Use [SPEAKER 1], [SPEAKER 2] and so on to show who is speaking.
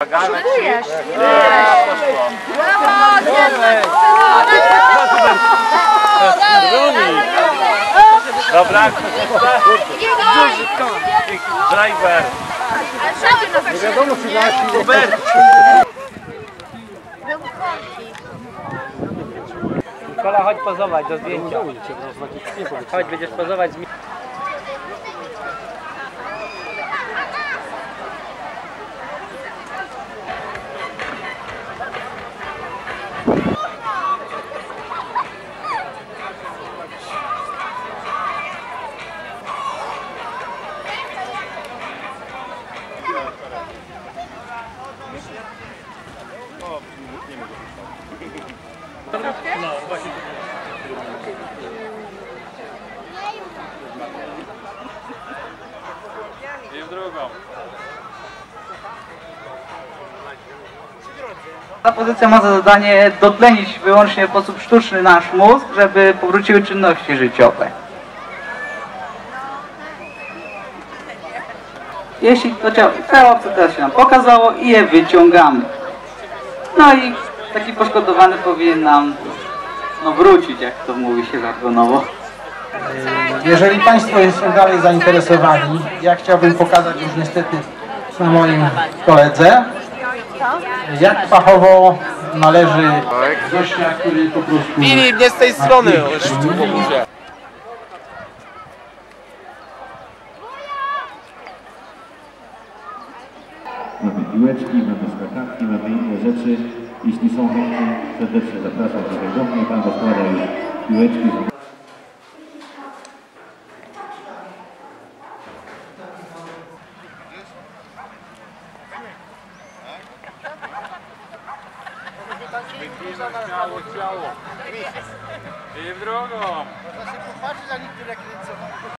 [SPEAKER 1] Czujesz?
[SPEAKER 2] Dobra, jeszcze? Driver.
[SPEAKER 1] Nie wiadomo czy nasi.
[SPEAKER 2] Chodź pozować do zdjęcia. Chodź, będziesz pozować z I w drugą.
[SPEAKER 3] Ta pozycja ma za zadanie dotlenić wyłącznie w sposób sztuczny nasz mózg, żeby powróciły czynności życiowe. Jeśli to cała opcja teraz się nam pokazało i je wyciągamy. No i taki poszkodowany powinien nam no, wrócić, jak to mówi się żargonowo.
[SPEAKER 1] Jeżeli Państwo są dalej zainteresowani, ja chciałbym pokazać już niestety na moim koledze, jak fachowo należy gościa, który po prostu...
[SPEAKER 4] Filip, nie z tej strony.
[SPEAKER 5] Mamy piłeczki, mamy skakanki, mamy inne rzeczy. Jeśli są chętni, serdecznie zapraszam tutaj do mnie. Pan rozkłada już piłeczki.
[SPEAKER 2] Ciało, ciało. I w drugą.